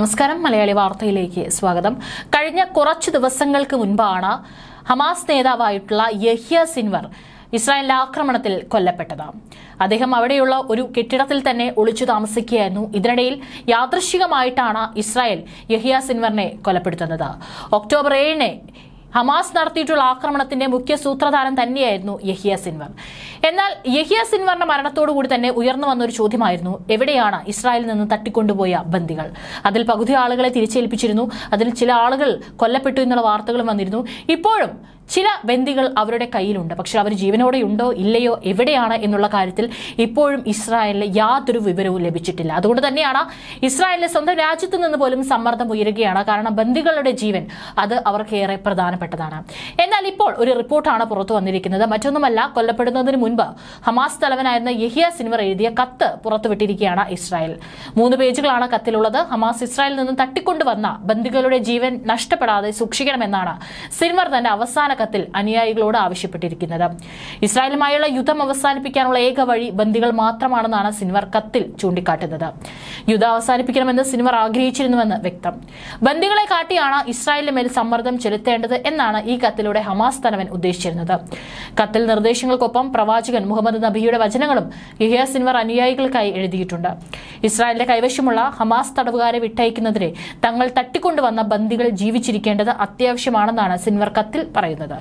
നമസ്കാരം. മലയാളി വാർത്തയിലേക്ക് സ്വാഗതം. കഴിഞ്ഞ കുറച്ചു ദിവസങ്ങൾക്ക് മുൻപാണ് ഹമാസ് നേതാവായിട്ടുള്ള യഹ്യ സിൻവർ ഇസ്രായേലിന്റെ ആക്രമണത്തിൽ കൊല്ലപ്പെട്ടത്. അദ്ദേഹം അവിടെയുള്ള ഒരു കെട്ടിടത്തിൽ തന്നെ ഒളിച്ചു താമസിക്കുകയായിരുന്നു. ഇതിനിടയിൽ യാദൃശികമായിട്ടാണ് ഇസ്രായേൽ യഹിയ സിൻവറിനെ കൊലപ്പെടുത്തുന്നത്. ഒക്ടോബർ ഏഴിന് ഹമാസ് നടത്തിയിട്ടുള്ള ആക്രമണത്തിന്റെ മുഖ്യ സൂത്രധാരൻ തന്നെയായിരുന്നു യഹിയ സിൻവർ. എന്നാൽ യഹിയ സിൻവറിന്റെ മരണത്തോടുകൂടി തന്നെ ഉയർന്നു വന്ന ഒരു ചോദ്യമായിരുന്നു. എവിടെയാണ് ഇസ്രായേലിൽ നിന്ന് തട്ടിക്കൊണ്ടുപോയ ബന്ദികൾ? അതിൽ പകുതി ആളുകളെ തിരിച്ചേൽപ്പിച്ചിരുന്നു. അതിൽ ചില ആളുകൾ കൊല്ലപ്പെട്ടു എന്നുള്ള വാർത്തകളും വന്നിരുന്നു. ഇപ്പോഴും ചില ബന്ദികൾ അവരുടെ കയ്യിലുണ്ട്. പക്ഷെ അവർ ജീവനോടെ ഉണ്ടോ ഇല്ലയോ എവിടെയാണ് എന്നുള്ള കാര്യത്തിൽ ഇപ്പോഴും ഇസ്രായേലിന് യാതൊരു വിവരവും ലഭിച്ചിട്ടില്ല. അതുകൊണ്ട് തന്നെയാണ് ഇസ്രായേലിലെ സ്വന്തം രാജ്യത്ത് നിന്ന് പോലും സമ്മർദ്ദം ഉയരുകയാണ്. കാരണം ബന്ദികളുടെ ജീവൻ അത് അവർക്ക് ഏറെ പ്രധാനപ്പെട്ടതാണ്. എന്നാൽ ഇപ്പോൾ ഒരു റിപ്പോർട്ടാണ് പുറത്തു വന്നിരിക്കുന്നത്. മറ്റൊന്നുമല്ല കൊല്ലപ്പെടുന്നതിന് മുൻപ് ഹമാസ് തലവനായിരുന്ന യഹിയ സിൻവർ എഴുതിയ കത്ത് പുറത്തുവിട്ടിരിക്കുകയാണ് ഇസ്രായേൽ. മൂന്ന് പേജുകളാണ് കത്തിലുള്ളത്. ഹമാസ് ഇസ്രായേലിൽ നിന്ന് തട്ടിക്കൊണ്ടുവന്ന ബന്ദികളുടെ ജീവൻ നഷ്ടപ്പെടാതെ സൂക്ഷിക്കണമെന്നാണ് സിൻവർ തന്റെ അവസാന കത്തിൽ അനുയായികളോട് ആവശ്യപ്പെട്ടിരിക്കുന്നത്. ഇസ്രായേലുമായുള്ള യുദ്ധം അവസാനിപ്പിക്കാനുള്ള ഏക വഴി ബന്ദികൾ മാത്രമാണെന്നാണ് സിൻവർ കത്തിൽ ചൂണ്ടിക്കാട്ടുന്നത്. യുദ്ധം അവസാനിപ്പിക്കണമെന്ന് സിൻവർ ആഗ്രഹിച്ചിരുന്നുവെന്ന് വ്യക്തം. ബന്ദികളെ കാട്ടിയാണ് ഇസ്രായേലിന് മേൽ സമ്മർദ്ദം ചെലുത്തേണ്ടത് എന്നാണ് ഈ കത്തിലൂടെ ഹമാസ് തലവൻ ഉദ്ദേശിച്ചിരുന്നത്. കത്തിൽ നിർദ്ദേശങ്ങൾക്കൊപ്പം പ്രവാചകൻ മുഹമ്മദ് നബിയുടെ വചനങ്ങളും യഹിയ സിൻവർ അനുയായികൾക്കായി എഴുതിയിട്ടുണ്ട്. ഇസ്രായേലിന്റെ കൈവശമുള്ള ഹമാസ് തടവുകാരെ വിട്ടയക്കുന്നതിനെ തങ്ങൾ തട്ടിക്കൊണ്ടുവന്ന ബന്ദികൾ ജീവിച്ചിരിക്കേണ്ടത് അത്യാവശ്യമാണെന്നാണ് സിൻവർ കത്തിൽ പറയുന്നത്.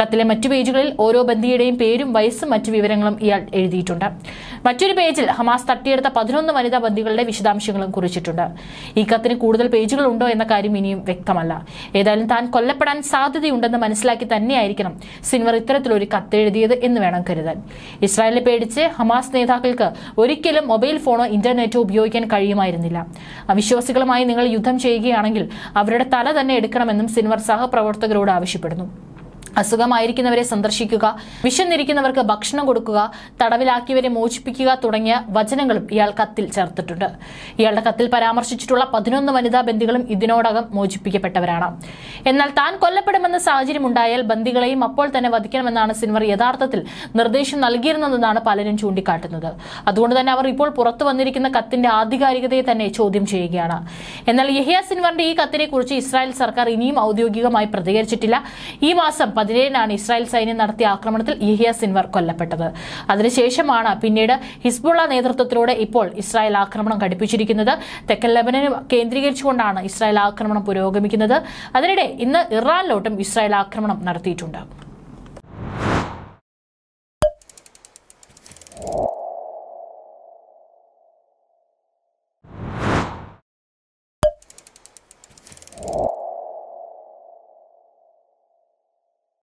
കത്തിലെ മറ്റു പേജുകളിൽ ഓരോ ബന്ദിയുടെയും പേരും വയസ്സും മറ്റു വിവരങ്ങളും ഇയാൾ എഴുതിയിട്ടുണ്ട്. മറ്റൊരു പേജിൽ ഹമാസ് തട്ടിയെടുത്ത പതിനൊന്ന് വനിതാ ബന്ദികളുടെ വിശദാംശങ്ങളും കുറിച്ചിട്ടുണ്ട്. ഈ കത്തിന് കൂടുതൽ പേജുകൾ ഉണ്ടോ എന്ന കാര്യം ഇനിയും വ്യക്തമല്ല. ഏതായാലും താൻ കൊല്ലപ്പെടാൻ സാധ്യതയുണ്ടെന്ന് മനസ്സിലാക്കി തന്നെയായിരിക്കണം സിൻവർ ഇത്തരത്തിലൊരു കത്തെഴുതിയത് എന്ന് വേണം കരുതാൻ. ഇസ്രായേലിനെ പേടിച്ച് ഹമാസ് നേതാക്കൾക്ക് ഒരിക്കലും മൊബൈൽ ഫോണോ ഇന്റർനെറ്റോ ഉപയോഗിക്കാൻ കഴിയുമായിരുന്നില്ല. അവിശ്വാസികളുമായി നിങ്ങൾ യുദ്ധം ചെയ്യുകയാണെങ്കിൽ അവരുടെ തല തന്നെ എടുക്കണമെന്നും സിൻവർ സഹപ്രവർത്തകരോട് ആവശ്യപ്പെടുന്നു. അസുഖമായിരിക്കുന്നവരെ സന്ദർശിക്കുക വിശന്നിരിക്കുന്നവർക്ക് ഭക്ഷണം കൊടുക്കുക തടവിലാക്കിയവരെ മോചിപ്പിക്കുക തുടങ്ങിയ വചനങ്ങളും ഇയാൾ കത്തിൽ ചേർത്തിട്ടുണ്ട്. ഇയാളുടെ കത്തിൽ പരാമർശിച്ചിട്ടുള്ള പതിനൊന്ന് വനിതാ ബന്ദികളും ഇതിനോടകം മോചിപ്പിക്കപ്പെട്ടവരാണ്. എന്നാൽ താൻ കൊല്ലപ്പെടുമെന്ന സാഹചര്യം ഉണ്ടായാൽ ബന്ദികളെയും അപ്പോൾ തന്നെ വധിക്കണമെന്നാണ് സിൻവർ യഥാർത്ഥത്തിൽ നിർദ്ദേശം നൽകിയിരുന്നതെന്നാണ് പലരും ചൂണ്ടിക്കാട്ടുന്നത്. അതുകൊണ്ട് തന്നെ അവർ ഇപ്പോൾ പുറത്തു വന്നിരിക്കുന്ന കത്തിന്റെ ആധികാരികതയെ തന്നെ ചോദ്യം ചെയ്യുകയാണ്. എന്നാൽ യഹിയ സിൻവറിന്റെ ഈ കത്തിനെ കുറിച്ച് ഇസ്രായേൽ സർക്കാർ ഇനിയും ഔദ്യോഗികമായി പ്രതികരിച്ചിട്ടില്ല. ഈ മാസം പതിനേഴിനാണ് ഇസ്രായേൽ സൈന്യം നടത്തിയ ആക്രമണത്തിൽ യഹിയ സിൻവർ കൊല്ലപ്പെട്ടത്. അതിനുശേഷമാണ് പിന്നീട് ഹിസ്ബുള്ള നേതൃത്വത്തിലൂടെ ഇപ്പോൾ ഇസ്രായേൽ ആക്രമണം ഘടിപ്പിച്ചിരിക്കുന്നത്. തെക്കൻ ലെബനനെ കേന്ദ്രീകരിച്ചുകൊണ്ടാണ് ഇസ്രായേൽ ആക്രമണം പുരോഗമിക്കുന്നത്. അതിനിടെ ഇന്ന് ഇറാനിലോട്ടും ഇസ്രായേൽ ആക്രമണം നടത്തിയിട്ടുണ്ട്.